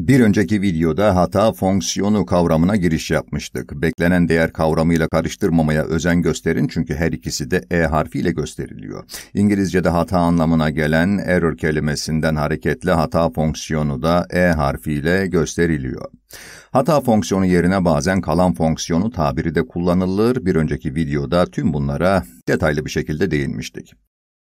Bir önceki videoda hata fonksiyonu kavramına giriş yapmıştık. Beklenen değer kavramıyla karıştırmamaya özen gösterin çünkü her ikisi de E harfiyle gösteriliyor. İngilizce'de hata anlamına gelen error kelimesinden hareketle hata fonksiyonu da E harfiyle gösteriliyor. Hata fonksiyonu yerine bazen kalan fonksiyonu tabiri de kullanılır. Bir önceki videoda tüm bunlara detaylı bir şekilde değinmiştik.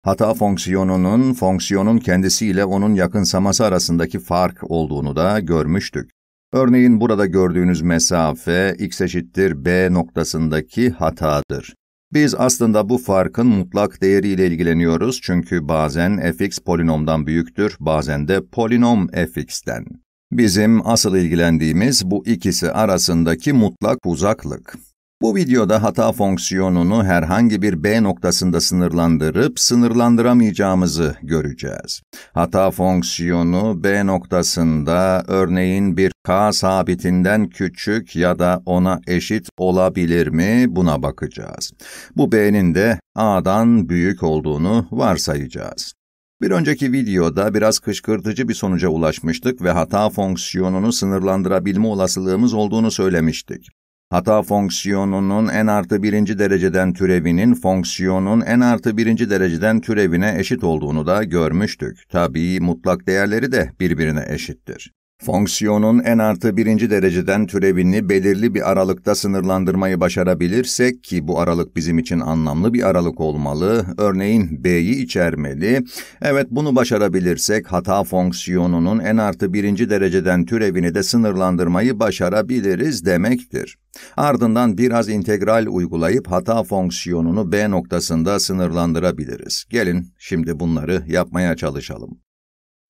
Hata fonksiyonunun fonksiyonun kendisiyle onun yakınsaması arasındaki fark olduğunu da görmüştük. Örneğin burada gördüğünüz mesafe x eşittir b noktasındaki hatadır. Biz aslında bu farkın mutlak değeriyle ilgileniyoruz çünkü bazen fx polinomdan büyüktür, bazen de polinom fx'ten. Bizim asıl ilgilendiğimiz bu ikisi arasındaki mutlak uzaklık. Bu videoda hata fonksiyonunu herhangi bir b noktasında sınırlandırıp sınırlandıramayacağımızı göreceğiz. Hata fonksiyonu b noktasında örneğin bir k sabitinden küçük ya da ona eşit olabilir mi buna bakacağız. Bu b'nin de a'dan büyük olduğunu varsayacağız. Bir önceki videoda biraz kışkırtıcı bir sonuca ulaşmıştık ve hata fonksiyonunu sınırlandırabilme olasılığımız olduğunu söylemiştik. Hata fonksiyonunun n artı birinci dereceden türevinin fonksiyonun n artı birinci dereceden türevine eşit olduğunu da görmüştük. Tabii mutlak değerleri de birbirine eşittir. Fonksiyonun n artı birinci dereceden türevini belirli bir aralıkta sınırlandırmayı başarabilirsek ki bu aralık bizim için anlamlı bir aralık olmalı, örneğin b'yi içermeli. Evet bunu başarabilirsek hata fonksiyonunun n artı birinci dereceden türevini de sınırlandırmayı başarabiliriz demektir. Ardından biraz integral uygulayıp hata fonksiyonunu b noktasında sınırlandırabiliriz. Gelin şimdi bunları yapmaya çalışalım.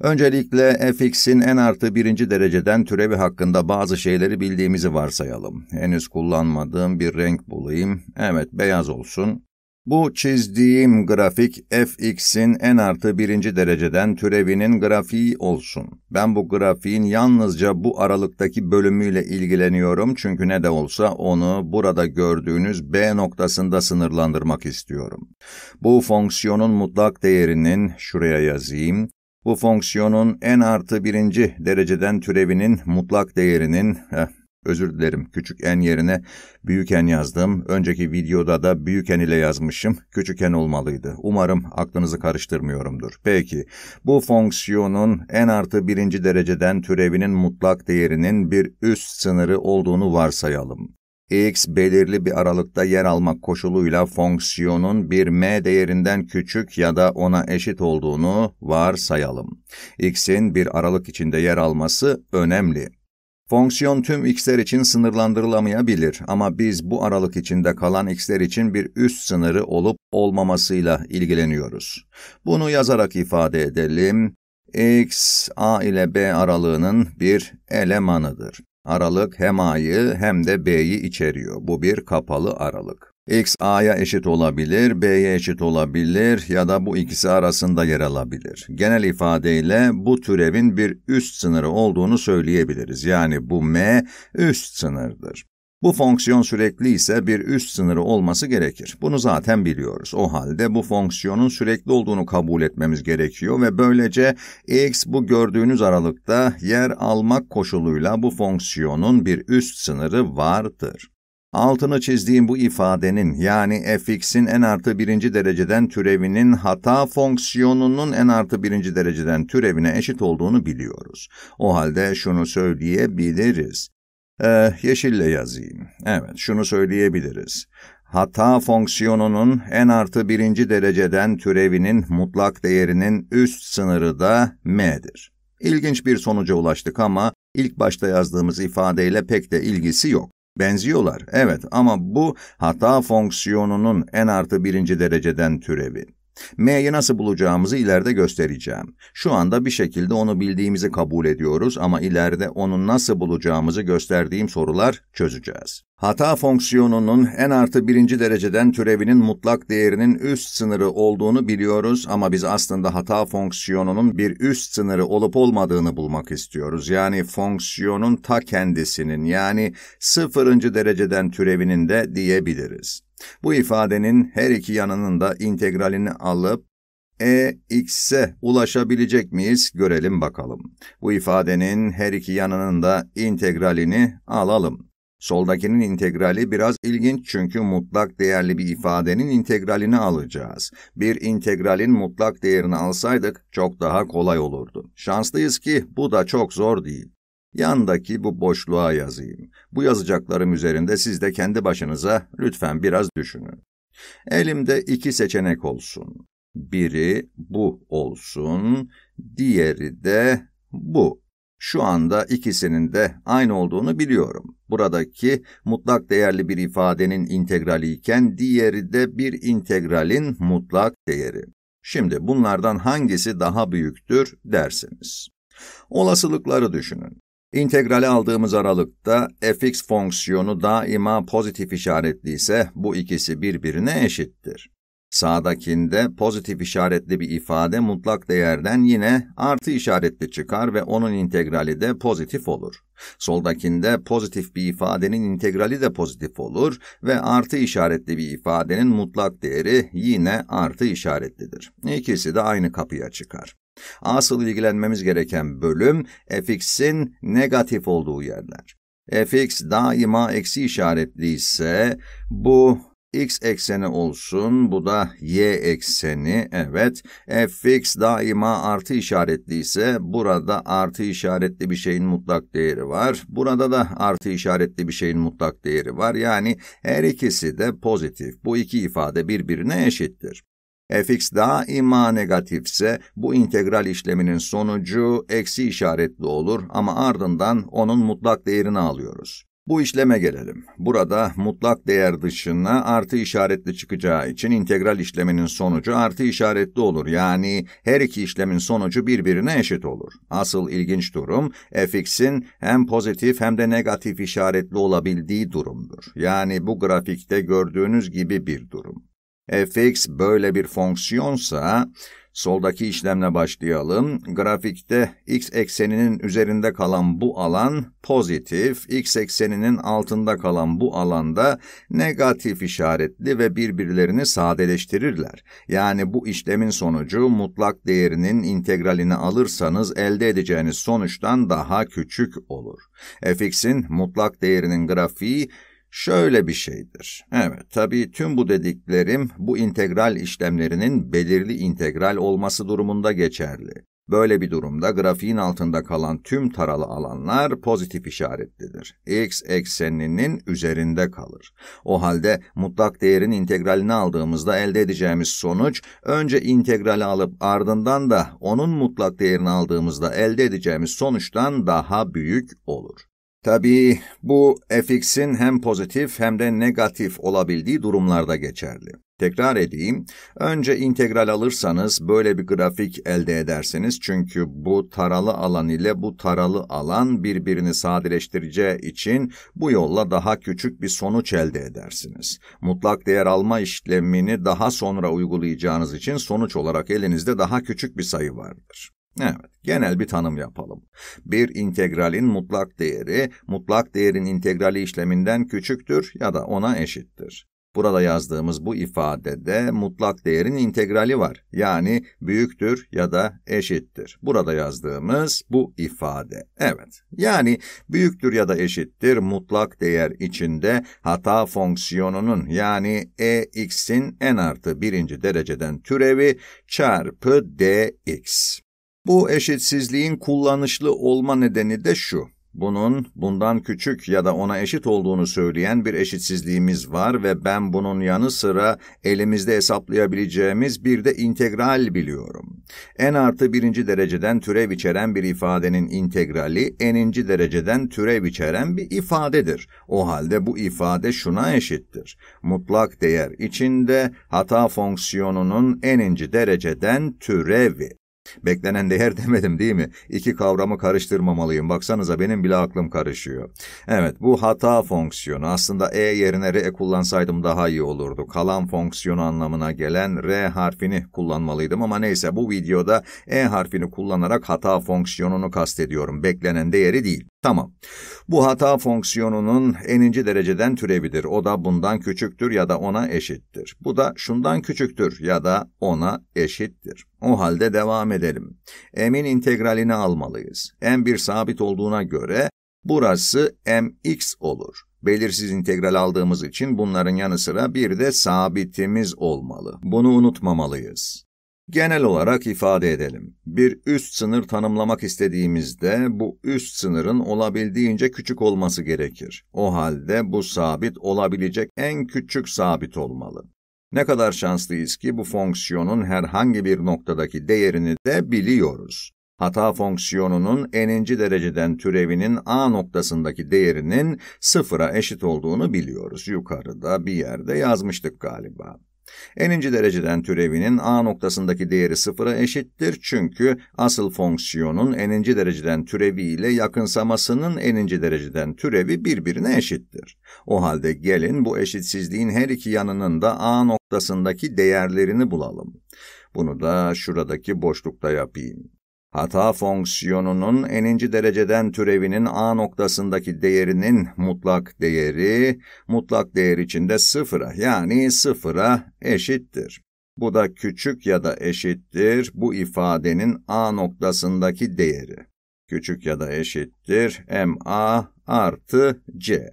Öncelikle fx'in en artı birinci dereceden türevi hakkında bazı şeyleri bildiğimizi varsayalım. Henüz kullanmadığım bir renk bulayım. Evet, beyaz olsun. Bu çizdiğim grafik fx'in en artı birinci dereceden türevinin grafiği olsun. Ben bu grafiğin yalnızca bu aralıktaki bölümüyle ilgileniyorum çünkü ne de olsa onu burada gördüğünüz b noktasında sınırlandırmak istiyorum. Bu fonksiyonun mutlak değerinin, şuraya yazayım, bu fonksiyonun n artı birinci dereceden türevinin mutlak değerinin, heh, özür dilerim küçük n yerine büyük n yazdım. Önceki videoda da büyük n ile yazmışım. Küçük n olmalıydı. Umarım aklınızı karıştırmıyorumdur. Peki, bu fonksiyonun n artı birinci dereceden türevinin mutlak değerinin bir üst sınırı olduğunu varsayalım x belirli bir aralıkta yer almak koşuluyla fonksiyonun bir m değerinden küçük ya da ona eşit olduğunu varsayalım. x'in bir aralık içinde yer alması önemli. Fonksiyon tüm x'ler için sınırlandırılamayabilir ama biz bu aralık içinde kalan x'ler için bir üst sınırı olup olmamasıyla ilgileniyoruz. Bunu yazarak ifade edelim. x, a ile b aralığının bir elemanıdır. Aralık hem A'yı hem de B'yi içeriyor. Bu bir kapalı aralık. X A'ya eşit olabilir, B'ye eşit olabilir ya da bu ikisi arasında yer alabilir. Genel ifadeyle bu türevin bir üst sınırı olduğunu söyleyebiliriz. Yani bu M üst sınırdır. Bu fonksiyon sürekli ise bir üst sınırı olması gerekir. Bunu zaten biliyoruz. O halde bu fonksiyonun sürekli olduğunu kabul etmemiz gerekiyor ve böylece x bu gördüğünüz aralıkta yer almak koşuluyla bu fonksiyonun bir üst sınırı vardır. Altını çizdiğim bu ifadenin yani fx'in n artı birinci dereceden türevinin hata fonksiyonunun n artı birinci dereceden türevine eşit olduğunu biliyoruz. O halde şunu söyleyebiliriz. Ee, yeşille yazayım. Evet, şunu söyleyebiliriz. Hata fonksiyonunun n artı birinci dereceden türevinin mutlak değerinin üst sınırı da m'dir. İlginç bir sonuca ulaştık ama ilk başta yazdığımız ifadeyle pek de ilgisi yok. Benziyorlar, evet ama bu hata fonksiyonunun n artı birinci dereceden türevi. M'yi nasıl bulacağımızı ileride göstereceğim. Şu anda bir şekilde onu bildiğimizi kabul ediyoruz ama ileride onu nasıl bulacağımızı gösterdiğim sorular çözeceğiz. Hata fonksiyonunun n artı birinci dereceden türevinin mutlak değerinin üst sınırı olduğunu biliyoruz ama biz aslında hata fonksiyonunun bir üst sınırı olup olmadığını bulmak istiyoruz. Yani fonksiyonun ta kendisinin yani sıfırıncı dereceden türevinin de diyebiliriz. Bu ifadenin her iki yanının da integralini alıp e x'e ulaşabilecek miyiz görelim bakalım. Bu ifadenin her iki yanının da integralini alalım. Soldakinin integrali biraz ilginç çünkü mutlak değerli bir ifadenin integralini alacağız. Bir integralin mutlak değerini alsaydık çok daha kolay olurdu. Şanslıyız ki bu da çok zor değil. Yandaki bu boşluğa yazayım. Bu yazacaklarım üzerinde siz de kendi başınıza lütfen biraz düşünün. Elimde iki seçenek olsun. Biri bu olsun, diğeri de bu. Şu anda ikisinin de aynı olduğunu biliyorum. Buradaki mutlak değerli bir ifadenin integrali iken diğeri de bir integralin mutlak değeri. Şimdi bunlardan hangisi daha büyüktür dersiniz. Olasılıkları düşünün. İntegrali aldığımız aralıkta fx fonksiyonu daima pozitif işaretli ise bu ikisi birbirine eşittir. Sağdakinde pozitif işaretli bir ifade mutlak değerden yine artı işaretli çıkar ve onun integrali de pozitif olur. Soldakinde pozitif bir ifadenin integrali de pozitif olur ve artı işaretli bir ifadenin mutlak değeri yine artı işaretlidir. İkisi de aynı kapıya çıkar. Asıl ilgilenmemiz gereken bölüm fx'in negatif olduğu yerler. fx daima eksi işaretli ise bu x ekseni olsun, bu da y ekseni, evet. fx daima artı işaretli ise burada artı işaretli bir şeyin mutlak değeri var. Burada da artı işaretli bir şeyin mutlak değeri var. Yani her ikisi de pozitif. Bu iki ifade birbirine eşittir fx daima negatifse bu integral işleminin sonucu eksi işaretli olur ama ardından onun mutlak değerini alıyoruz. Bu işleme gelelim. Burada mutlak değer dışına artı işaretli çıkacağı için integral işleminin sonucu artı işaretli olur. Yani her iki işlemin sonucu birbirine eşit olur. Asıl ilginç durum fx'in hem pozitif hem de negatif işaretli olabildiği durumdur. Yani bu grafikte gördüğünüz gibi bir durum fx böyle bir fonksiyonsa, soldaki işlemle başlayalım. Grafikte x ekseninin üzerinde kalan bu alan pozitif, x ekseninin altında kalan bu alanda negatif işaretli ve birbirlerini sadeleştirirler. Yani bu işlemin sonucu mutlak değerinin integralini alırsanız elde edeceğiniz sonuçtan daha küçük olur. fx'in mutlak değerinin grafiği şöyle bir şeydir. Evet, tabii tüm bu dediklerim bu integral işlemlerinin belirli integral olması durumunda geçerli. Böyle bir durumda grafiğin altında kalan tüm taralı alanlar pozitif işaretlidir. x ekseninin üzerinde kalır. O halde mutlak değerin integralini aldığımızda elde edeceğimiz sonuç, önce integrali alıp ardından da onun mutlak değerini aldığımızda elde edeceğimiz sonuçtan daha büyük olur. Tabii bu fx'in hem pozitif hem de negatif olabildiği durumlarda geçerli. Tekrar edeyim. Önce integral alırsanız böyle bir grafik elde edersiniz. Çünkü bu taralı alan ile bu taralı alan birbirini sadeleştireceği için bu yolla daha küçük bir sonuç elde edersiniz. Mutlak değer alma işlemini daha sonra uygulayacağınız için sonuç olarak elinizde daha küçük bir sayı vardır. Evet, genel bir tanım yapalım. Bir integralin mutlak değeri, mutlak değerin integrali işleminden küçüktür ya da ona eşittir. Burada yazdığımız bu ifadede mutlak değerin integrali var. Yani büyüktür ya da eşittir. Burada yazdığımız bu ifade. Evet. Yani büyüktür ya da eşittir mutlak değer içinde hata fonksiyonunun yani ex'in n artı birinci dereceden türevi çarpı dx. Bu eşitsizliğin kullanışlı olma nedeni de şu. Bunun bundan küçük ya da ona eşit olduğunu söyleyen bir eşitsizliğimiz var ve ben bunun yanı sıra elimizde hesaplayabileceğimiz bir de integral biliyorum. n artı birinci dereceden türev içeren bir ifadenin integrali n'inci dereceden türev içeren bir ifadedir. O halde bu ifade şuna eşittir. Mutlak değer içinde hata fonksiyonunun n'inci dereceden türevi. Beklenen değer demedim değil mi? İki kavramı karıştırmamalıyım. Baksanıza benim bile aklım karışıyor. Evet bu hata fonksiyonu. Aslında e yerine r kullansaydım daha iyi olurdu. Kalan fonksiyonu anlamına gelen r harfini kullanmalıydım ama neyse bu videoda e harfini kullanarak hata fonksiyonunu kastediyorum. Beklenen değeri değil. Tamam. Bu hata fonksiyonunun eninci dereceden türevidir. O da bundan küçüktür ya da ona eşittir. Bu da şundan küçüktür ya da ona eşittir. O halde devam edelim. M'in integralini almalıyız. M bir sabit olduğuna göre burası mx olur. Belirsiz integral aldığımız için bunların yanı sıra bir de sabitimiz olmalı. Bunu unutmamalıyız. Genel olarak ifade edelim. Bir üst sınır tanımlamak istediğimizde bu üst sınırın olabildiğince küçük olması gerekir. O halde bu sabit olabilecek en küçük sabit olmalı. Ne kadar şanslıyız ki bu fonksiyonun herhangi bir noktadaki değerini de biliyoruz. Hata fonksiyonunun n'inci dereceden türevinin a noktasındaki değerinin sıfıra eşit olduğunu biliyoruz. Yukarıda bir yerde yazmıştık galiba n'inci dereceden türevinin a noktasındaki değeri sıfıra eşittir çünkü asıl fonksiyonun n'inci dereceden türevi ile yakınsamasının n'inci dereceden türevi birbirine eşittir. O halde gelin bu eşitsizliğin her iki yanının da a noktasındaki değerlerini bulalım. Bunu da şuradaki boşlukta yapayım. Hata fonksiyonunun n'inci dereceden türevinin a noktasındaki değerinin mutlak değeri, mutlak değer içinde sıfıra yani sıfıra eşittir. Bu da küçük ya da eşittir bu ifadenin a noktasındaki değeri. Küçük ya da eşittir ma artı c.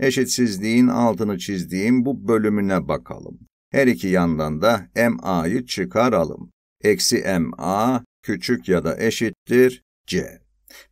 Eşitsizliğin altını çizdiğim bu bölümüne bakalım. Her iki yandan da ma'yı çıkaralım. Eksi ma küçük ya da eşittir c.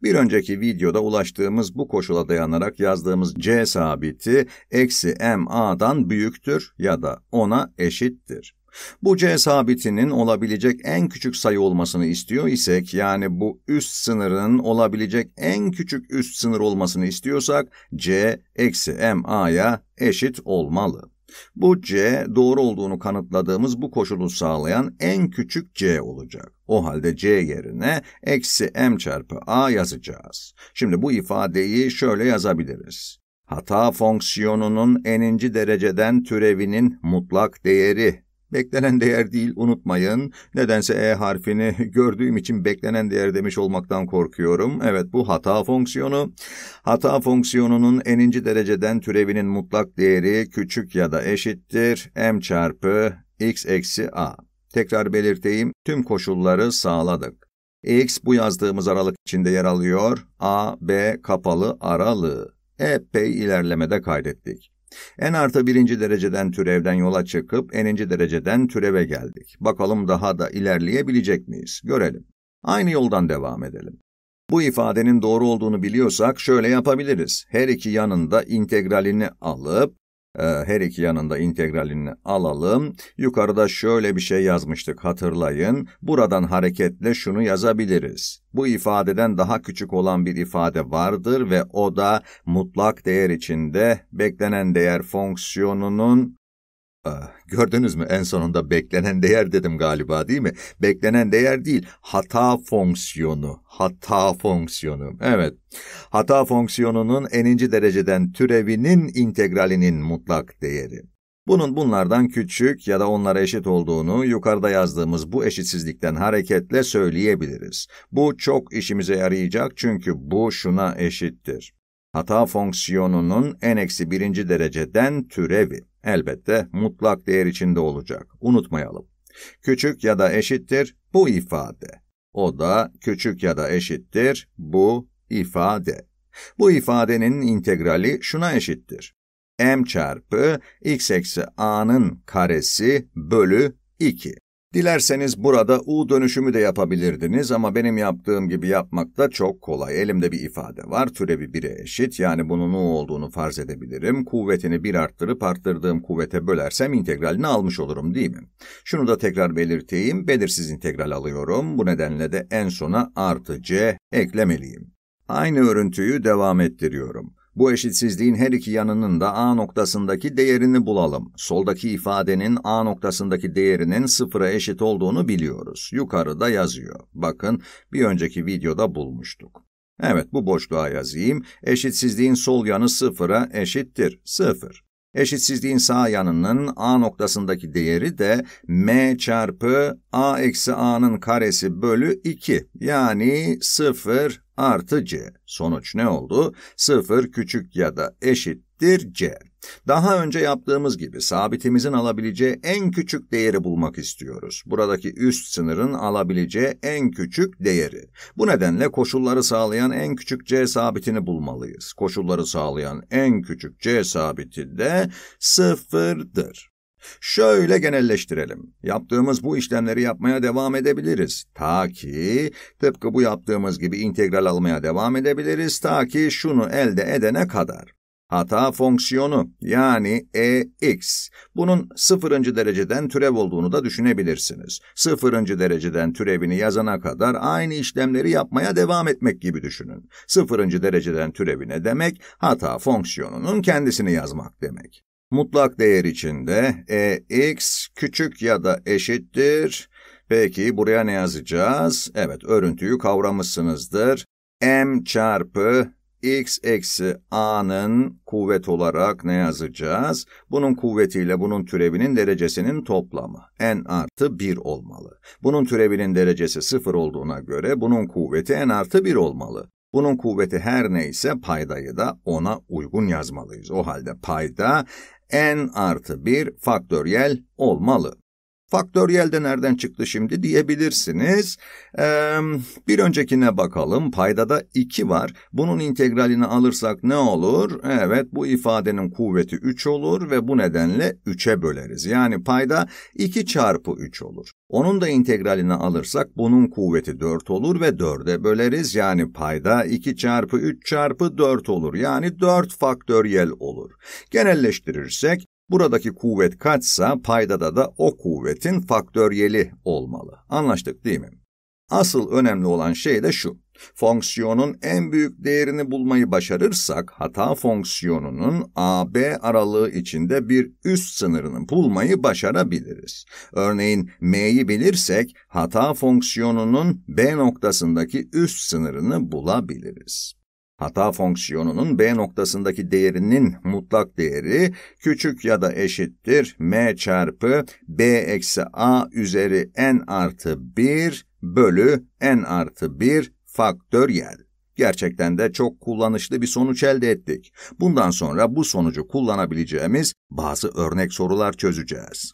Bir önceki videoda ulaştığımız bu koşula dayanarak yazdığımız c sabiti eksi ma'dan büyüktür ya da ona eşittir. Bu c sabitinin olabilecek en küçük sayı olmasını istiyor isek, yani bu üst sınırın olabilecek en küçük üst sınır olmasını istiyorsak, c eksi ma'ya eşit olmalı. Bu c doğru olduğunu kanıtladığımız bu koşulu sağlayan en küçük c olacak. O halde c yerine eksi m çarpı a yazacağız. Şimdi bu ifadeyi şöyle yazabiliriz. Hata fonksiyonunun n'inci dereceden türevinin mutlak değeri Beklenen değer değil unutmayın. Nedense E harfini gördüğüm için beklenen değer demiş olmaktan korkuyorum. Evet bu hata fonksiyonu. Hata fonksiyonunun n'inci dereceden türevinin mutlak değeri küçük ya da eşittir m çarpı x eksi a. Tekrar belirteyim tüm koşulları sağladık. x bu yazdığımız aralık içinde yer alıyor. a, b kapalı aralığı. Epey ilerlemede kaydettik. En artı birinci dereceden türevden yola çıkıp eninci dereceden türeve geldik. Bakalım daha da ilerleyebilecek miyiz? Görelim. Aynı yoldan devam edelim. Bu ifadenin doğru olduğunu biliyorsak şöyle yapabiliriz. Her iki yanında integralini alıp her iki yanında integralini alalım. Yukarıda şöyle bir şey yazmıştık hatırlayın. Buradan hareketle şunu yazabiliriz. Bu ifadeden daha küçük olan bir ifade vardır ve o da mutlak değer içinde beklenen değer fonksiyonunun Ah, gördünüz mü en sonunda beklenen değer dedim galiba değil mi? Beklenen değer değil, hata fonksiyonu. Hata fonksiyonu. Evet. Hata fonksiyonunun eninci dereceden türevinin integralinin mutlak değeri. Bunun bunlardan küçük ya da onlara eşit olduğunu yukarıda yazdığımız bu eşitsizlikten hareketle söyleyebiliriz. Bu çok işimize yarayacak çünkü bu şuna eşittir. Hata fonksiyonunun en eksi birinci dereceden türevi. Elbette mutlak değer içinde olacak. Unutmayalım. Küçük ya da eşittir bu ifade. O da küçük ya da eşittir bu ifade. Bu ifadenin integrali şuna eşittir. m çarpı x eksi a'nın karesi bölü 2. Dilerseniz burada U dönüşümü de yapabilirdiniz ama benim yaptığım gibi yapmak da çok kolay. Elimde bir ifade var, türevi 1'e eşit yani bunun U olduğunu farz edebilirim. Kuvvetini 1 arttırıp arttırdığım kuvvete bölersem integralini almış olurum değil mi? Şunu da tekrar belirteyim, belirsiz integral alıyorum. Bu nedenle de en sona artı C eklemeliyim. Aynı örüntüyü devam ettiriyorum. Bu eşitsizliğin her iki yanının da A noktasındaki değerini bulalım. Soldaki ifadenin A noktasındaki değerinin sıfıra eşit olduğunu biliyoruz. Yukarıda yazıyor. Bakın bir önceki videoda bulmuştuk. Evet bu boşluğa yazayım. Eşitsizliğin sol yanı sıfıra eşittir. Sıfır. Eşitsizliğin sağ yanının a noktasındaki değeri de m çarpı a eksi a'nın karesi bölü 2 yani 0 artı c. Sonuç ne oldu? 0 küçük ya da eşittir c. Daha önce yaptığımız gibi sabitimizin alabileceği en küçük değeri bulmak istiyoruz. Buradaki üst sınırın alabileceği en küçük değeri. Bu nedenle koşulları sağlayan en küçük c sabitini bulmalıyız. Koşulları sağlayan en küçük c sabiti de sıfırdır. Şöyle genelleştirelim. Yaptığımız bu işlemleri yapmaya devam edebiliriz. Ta ki tıpkı bu yaptığımız gibi integral almaya devam edebiliriz ta ki şunu elde edene kadar. Hata fonksiyonu yani ex. Bunun sıfırıncı dereceden türev olduğunu da düşünebilirsiniz. Sıfırıncı dereceden türevini yazana kadar aynı işlemleri yapmaya devam etmek gibi düşünün. Sıfırıncı dereceden türevi ne demek? Hata fonksiyonunun kendisini yazmak demek. Mutlak değer içinde ex küçük ya da eşittir. Peki buraya ne yazacağız? Evet örüntüyü kavramışsınızdır. m çarpı x eksi a'nın kuvvet olarak ne yazacağız? Bunun kuvvetiyle bunun türevinin derecesinin toplamı. n artı 1 olmalı. Bunun türevinin derecesi 0 olduğuna göre bunun kuvveti n artı 1 olmalı. Bunun kuvveti her neyse paydayı da ona uygun yazmalıyız. O halde payda n artı 1 faktöriyel olmalı. Faktöriyel de nereden çıktı şimdi diyebilirsiniz. Ee, bir öncekine bakalım. Paydada 2 var. Bunun integralini alırsak ne olur? Evet bu ifadenin kuvveti 3 olur ve bu nedenle 3'e böleriz. Yani payda 2 çarpı 3 olur. Onun da integralini alırsak bunun kuvveti 4 olur ve 4'e böleriz. Yani payda 2 çarpı 3 çarpı 4 olur. Yani 4 faktöriyel olur. Genelleştirirsek Buradaki kuvvet kaçsa paydada da o kuvvetin faktöriyeli olmalı. Anlaştık değil mi? Asıl önemli olan şey de şu. Fonksiyonun en büyük değerini bulmayı başarırsak hata fonksiyonunun AB aralığı içinde bir üst sınırını bulmayı başarabiliriz. Örneğin m'yi bilirsek hata fonksiyonunun B noktasındaki üst sınırını bulabiliriz. Hata fonksiyonunun b noktasındaki değerinin mutlak değeri küçük ya da eşittir m çarpı b eksi a üzeri n artı 1 bölü n artı 1 faktöriyel. Gerçekten de çok kullanışlı bir sonuç elde ettik. Bundan sonra bu sonucu kullanabileceğimiz bazı örnek sorular çözeceğiz.